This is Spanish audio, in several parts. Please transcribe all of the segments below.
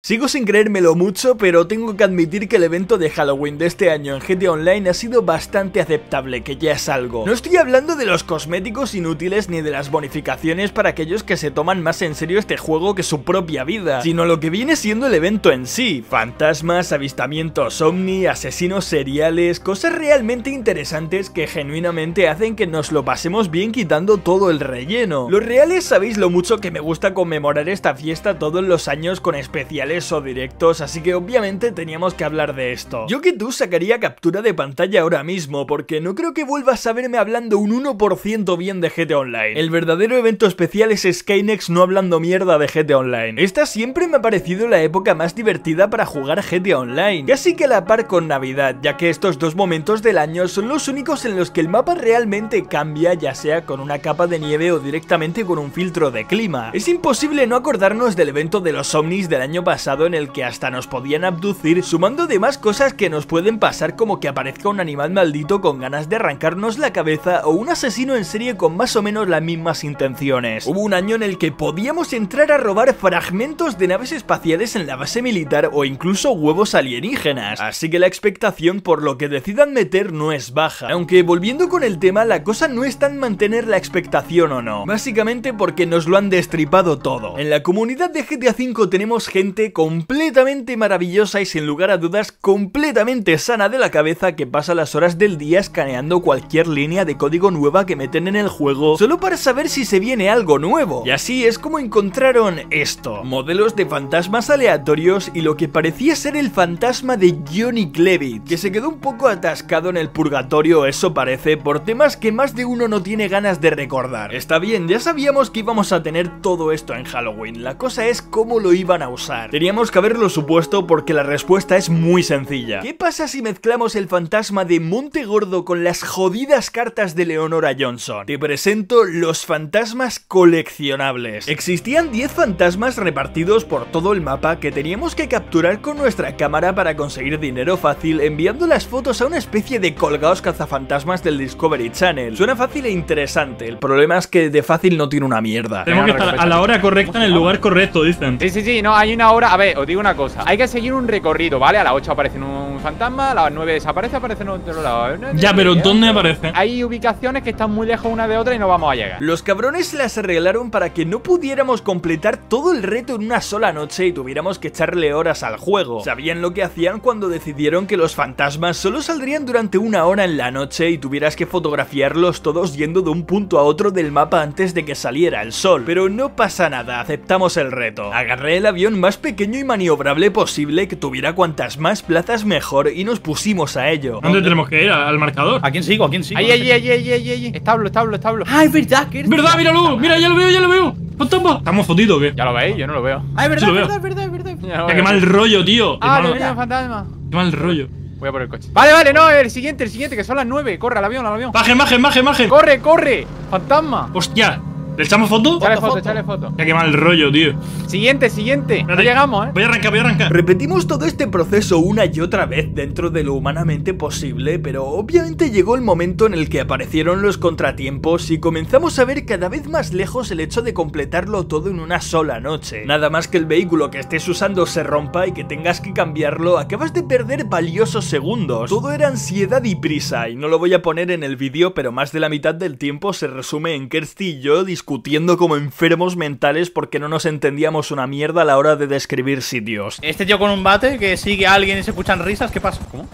Sigo sin creérmelo mucho, pero tengo que admitir que el evento de Halloween de este año en GTA Online ha sido bastante aceptable, que ya es algo. No estoy hablando de los cosméticos inútiles ni de las bonificaciones para aquellos que se toman más en serio este juego que su propia vida, sino lo que viene siendo el evento en sí. Fantasmas, avistamientos ovni, asesinos seriales, cosas realmente interesantes que genuinamente hacen que nos lo pasemos bien quitando todo el relleno. Los reales sabéis lo mucho que me gusta conmemorar esta fiesta todos los años con especiales o directos, así que obviamente teníamos que hablar de esto. Yo que tú sacaría captura de pantalla ahora mismo, porque no creo que vuelvas a verme hablando un 1% bien de GTA Online. El verdadero evento especial es Skynex no hablando mierda de GTA Online. Esta siempre me ha parecido la época más divertida para jugar GTA Online, casi que a la par con Navidad, ya que estos dos momentos del año son los únicos en los que el mapa realmente cambia, ya sea con una capa de nieve o directamente con un filtro de clima. Es imposible no acordarnos del evento de los ovnis del año pasado en el que hasta nos podían abducir, sumando demás cosas que nos pueden pasar como que aparezca un animal maldito con ganas de arrancarnos la cabeza o un asesino en serie con más o menos las mismas intenciones. Hubo un año en el que podíamos entrar a robar fragmentos de naves espaciales en la base militar o incluso huevos alienígenas, así que la expectación por lo que decidan meter no es baja. Aunque volviendo con el tema, la cosa no es tan mantener la expectación o no, básicamente porque nos lo han destripado todo. En la comunidad de GTA V tenemos gente completamente maravillosa y sin lugar a dudas completamente sana de la cabeza que pasa las horas del día escaneando cualquier línea de código nueva que meten en el juego solo para saber si se viene algo nuevo. Y así es como encontraron esto, modelos de fantasmas aleatorios y lo que parecía ser el fantasma de Johnny Clevitt, que se quedó un poco atascado en el purgatorio, eso parece, por temas que más de uno no tiene ganas de recordar. Está bien, ya sabíamos que íbamos a tener todo esto en Halloween, la cosa es cómo lo iban a usar. Teníamos que haberlo supuesto porque la respuesta es muy sencilla. ¿Qué pasa si mezclamos el fantasma de Monte Gordo con las jodidas cartas de Leonora Johnson? Te presento los fantasmas coleccionables. Existían 10 fantasmas repartidos por todo el mapa que teníamos que capturar con nuestra cámara para conseguir dinero fácil enviando las fotos a una especie de colgados cazafantasmas del Discovery Channel. Suena fácil e interesante, el problema es que de fácil no tiene una mierda. Tenemos que estar a la hora correcta en el lugar correcto, dicen. Sí, sí, sí, no, hay una hora a ver, os digo una cosa. Hay que seguir un recorrido, ¿vale? A las 8 aparece un fantasma, a las 9 desaparece, aparece en otro lado. Ya, pero ¿dónde aparece? Hay ubicaciones que están muy lejos una de otra y no vamos a llegar. Los cabrones las arreglaron para que no pudiéramos completar todo el reto en una sola noche y tuviéramos que echarle horas al juego. Sabían lo que hacían cuando decidieron que los fantasmas solo saldrían durante una hora en la noche y tuvieras que fotografiarlos todos yendo de un punto a otro del mapa antes de que saliera el sol. Pero no pasa nada, aceptamos el reto. Agarré el avión más pequeño pequeño y maniobrable posible que tuviera cuantas más plazas mejor y nos pusimos a ello. ¿Dónde tenemos que ir? ¿Al marcador? ¿A quién sigo? ¿A quién sigo? Ahí, ahí, ahí, ahí, ahí, ahí. Establo, establo, establo. Ah, es verdad, que ¿Verdad? Míralo, mira, ya lo veo, ya lo veo. ¡Fantasma! ¿Estamos fodidos o qué? Ya lo veis, yo no lo veo. Ah, es verdad, Sí lo es verdad, es verdad, es verdad. Ya, qué mal rollo, tío. Ah, le viene fantasma. qué mal rollo. Voy a por el coche. Vale, vale, no, el siguiente, el siguiente, que son las 9. Corre al avión, al avión. Bajen, bajen, bajen, bajen. Corre, corre. Fantasma. Hostia. ¿Le echamos foto? Echale Foto, echale foto. Ya qué mal rollo, tío. Siguiente, siguiente. No llegamos, eh. Voy a arrancar, voy a arrancar. Repetimos todo este proceso una y otra vez dentro de lo humanamente posible, pero obviamente llegó el momento en el que aparecieron los contratiempos y comenzamos a ver cada vez más lejos el hecho de completarlo todo en una sola noche. Nada más que el vehículo que estés usando se rompa y que tengas que cambiarlo, acabas de perder valiosos segundos. Todo era ansiedad y prisa, y no lo voy a poner en el vídeo, pero más de la mitad del tiempo se resume en Kirsty y yo discutiendo como enfermos mentales porque no nos entendíamos una mierda a la hora de describir sitios. Este tío con un bate que sigue a alguien y se escuchan risas, ¿qué pasa? ¿Cómo?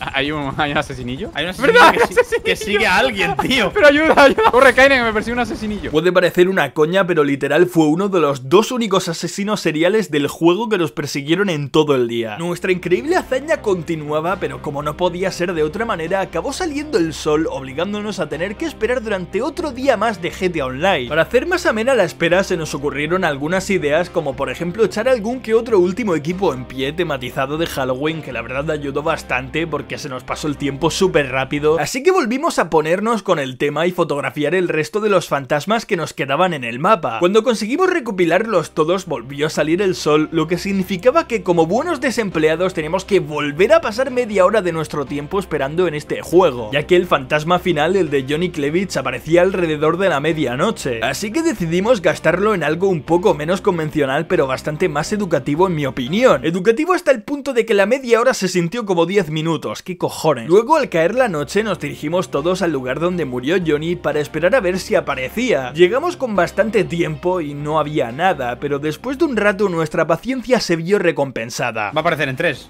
Hay un, hay un asesinillo. Hay una ¿Verdad? que, si- que sigue a alguien, tío. Pero ayuda, ayuda. Corre, Kainen, que me persigue un asesinillo. Puede parecer una coña, pero literal fue uno de los dos únicos asesinos seriales del juego que nos persiguieron en todo el día. Nuestra increíble hazaña continuaba, pero como no podía ser de otra manera, acabó saliendo el sol, obligándonos a tener que esperar durante otro día más de GTA Online. Para hacer más amena la espera, se nos ocurrieron algunas ideas, como por ejemplo echar algún que otro último equipo en pie tematizado de Halloween, que la verdad ayudó bastante porque se nos pasó el tiempo súper rápido, así que volvimos a ponernos con el tema y fotografiar el resto de los fantasmas que nos quedaban en el mapa. Cuando conseguimos recopilarlos todos volvió a salir el sol, lo que significaba que como buenos desempleados teníamos que volver a pasar media hora de nuestro tiempo esperando en este juego, ya que el fantasma final, el de Johnny Klevich, aparecía alrededor de la medianoche. Así que decidimos gastarlo en algo un poco menos convencional pero bastante más educativo en mi opinión. Educativo hasta el punto de que la media hora se sintió como 10 minutos, qué cojones. Luego al caer la noche nos dirigimos todos al lugar donde murió Johnny para esperar a ver si aparecía. Llegamos con bastante tiempo y no había nada, pero después de un rato nuestra paciencia se vio recompensada. Va a aparecer en 3,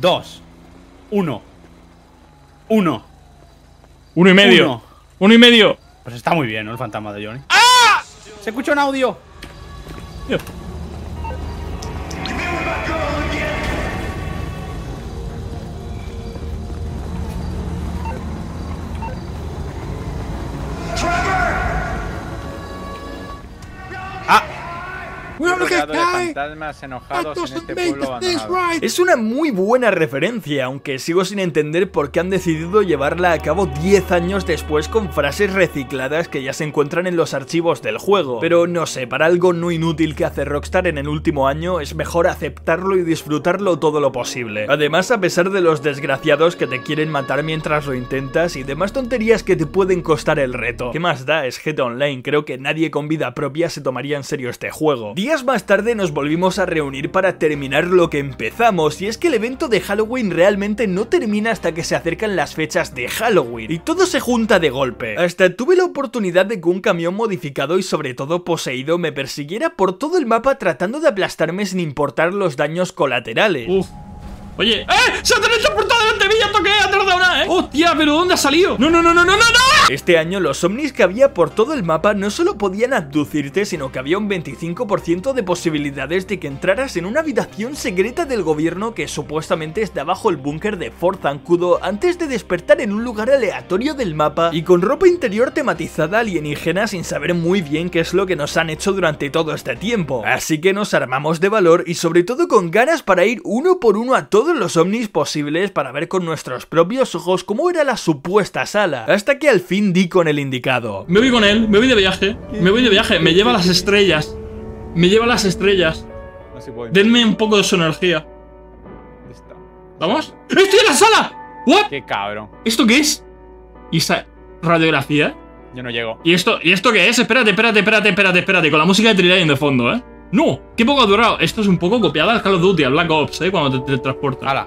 2, 1. 1. Uno y medio. Uno. Uno y medio. Pues está muy bien, ¿no? El fantasma de Johnny. ¡Ah! Se escucha un audio. Tío. Rodeado de fantasmas enojados en este pueblo abandonado. Es una muy buena referencia, aunque sigo sin entender por qué han decidido llevarla a cabo 10 años después con frases recicladas que ya se encuentran en los archivos del juego. Pero no sé, para algo no inútil que hace Rockstar en el último año es mejor aceptarlo y disfrutarlo todo lo posible. Además, a pesar de los desgraciados que te quieren matar mientras lo intentas y demás tonterías que te pueden costar el reto. ¿Qué más da? Es GTA Online, creo que nadie con vida propia se tomaría en serio este juego. Días más tarde nos volvimos a reunir para terminar lo que empezamos, y es que el evento de Halloween realmente no termina hasta que se acercan las fechas de Halloween, y todo se junta de golpe. Hasta tuve la oportunidad de que un camión modificado y sobre todo poseído me persiguiera por todo el mapa tratando de aplastarme sin importar los daños colaterales. Uf. Oye, ¡eh! ¡Se ha teletransportado delante de mí! ¡Ya toqué! ¡Ha tardado nada, eh! ¡Hostia! ¿Pero dónde ha salido? ¡No, no, no, no, no, no! no! Este año los ovnis que había por todo el mapa no solo podían abducirte, sino que había un 25% de posibilidades de que entraras en una habitación secreta del gobierno que supuestamente está bajo el búnker de Fort Zancudo antes de despertar en un lugar aleatorio del mapa y con ropa interior tematizada alienígena sin saber muy bien qué es lo que nos han hecho durante todo este tiempo. Así que nos armamos de valor y sobre todo con ganas para ir uno por uno a todos los ovnis posibles para ver con nuestros propios ojos cómo era la supuesta sala, hasta que al fin di con el indicado. Me voy con él, me voy de viaje. Me voy de viaje, me lleva a las estrellas. Me lleva a las estrellas. Denme un poco de su energía. ¿Vamos? ¡Estoy en la sala! ¿What? Qué cabrón. ¿Esto qué es? ¿Y esa radiografía? Yo no llego. ¿Y esto, ¿Y esto qué es? Espérate, espérate, espérate, espérate, espérate. Con la música de Trillian de fondo, ¿eh? ¡No! ¡Qué poco durado! Esto es un poco copiada al Call of Duty, al Black Ops, ¿eh? Cuando te, te.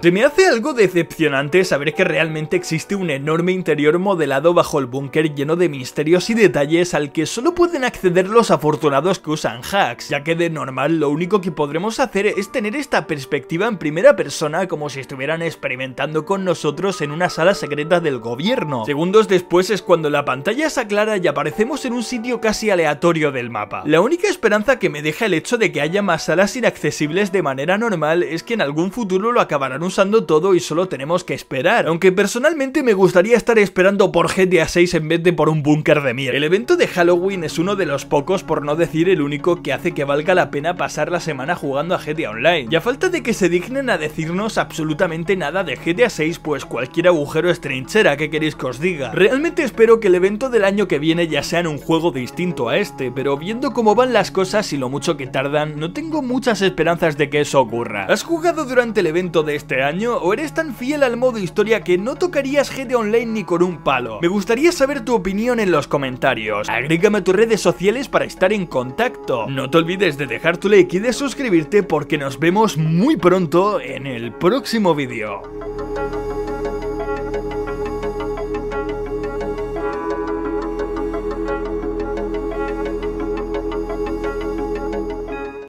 Se me hace algo decepcionante saber que realmente existe un enorme interior modelado bajo el búnker lleno de misterios y detalles al que solo pueden acceder los afortunados que usan hacks, ya que de normal lo único que podremos hacer es tener esta perspectiva en primera persona como si estuvieran experimentando con nosotros en una sala secreta del gobierno. Segundos después es cuando la pantalla se aclara y aparecemos en un sitio casi aleatorio del mapa. La única esperanza que me deja el hecho de que haya más salas inaccesibles de manera normal es que en algún futuro lo acabarán usando todo y solo tenemos que esperar, aunque personalmente me gustaría estar esperando por GTA 6 en vez de por un búnker de mierda. El evento de Halloween es uno de los pocos, por no decir el único, que hace que valga la pena pasar la semana jugando a GTA Online. Y a falta de que se dignen a decirnos absolutamente nada de GTA 6, pues cualquier agujero es trinchera, ¿qué queréis que os diga? Realmente espero que el evento del año que viene ya sea en un juego distinto a este, pero viendo cómo van las cosas y lo mucho que no tengo muchas esperanzas de que eso ocurra. ¿Has jugado durante el evento de este año o eres tan fiel al modo historia que no tocarías GTA Online ni con un palo? Me gustaría saber tu opinión en los comentarios. Agrégame a tus redes sociales para estar en contacto. No te olvides de dejar tu like y de suscribirte porque nos vemos muy pronto en el próximo vídeo.